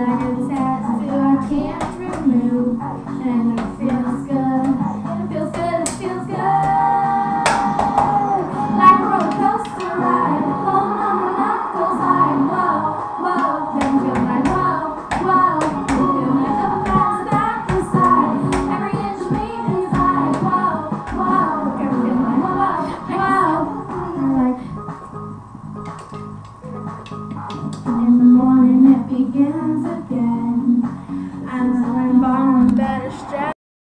In the morning it begins again. I'm born better strategy.